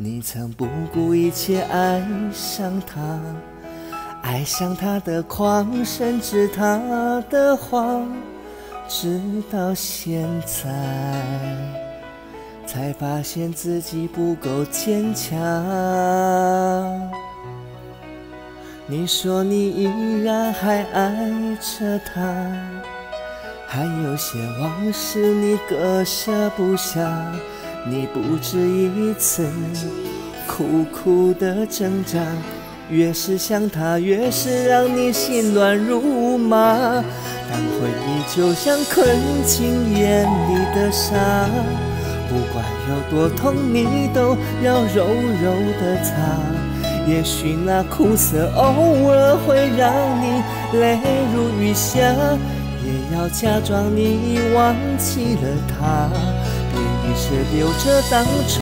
你曾不顾一切爱上他，爱上他的狂，甚至他的谎，直到现在才发现自己不够坚强。你说你依然还爱着他，还有些往事你割舍不下。你不止一次苦苦的挣扎，越是想他，越是让你心乱如麻。但回忆就像困进眼里的沙，不管有多痛，你都要柔柔的擦。也许那苦涩偶尔会让你泪如雨下，也要假装你忘记了他。只留着当初。